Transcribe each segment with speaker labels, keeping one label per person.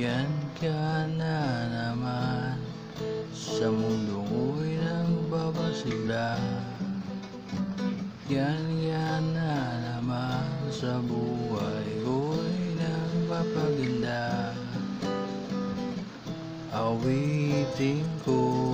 Speaker 1: ka na naman. Sa mundong uwi nagbabasigla. Yan yan na naman. Sa buhay ko'y nagpapaganda. Awitin ko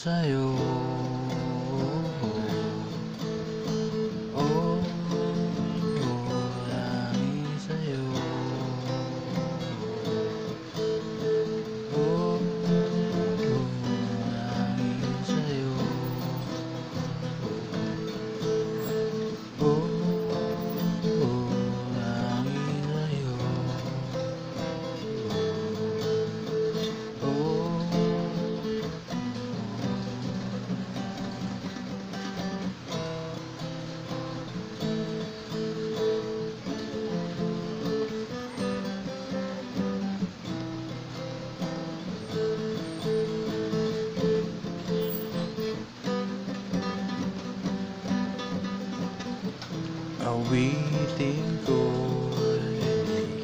Speaker 1: Tanging sa'yo Oh, Awitin ko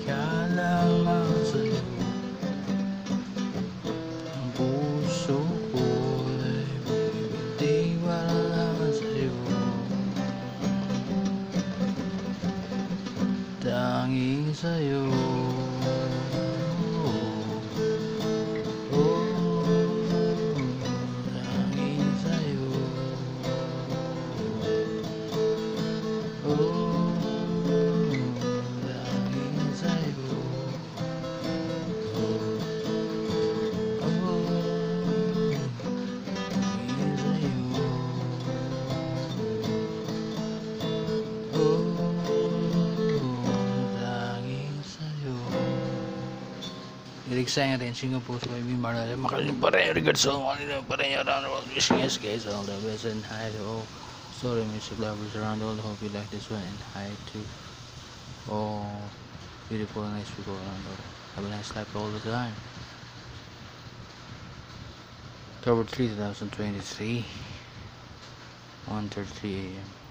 Speaker 1: ka lamang sa'yo Ang puso ko bumibinti para lamang sa'yo. Tanging sa'yo saying in Singapore, so I mean, but I'm not going to get so on it, but I'm around all these guys, all the best, and hi to oh. all. Sorry, music lovers around all. Hope you like this one, and hi to all oh, beautiful, nice people around all. Have a nice life all the time. October 3, 2023, 1.33 a.m.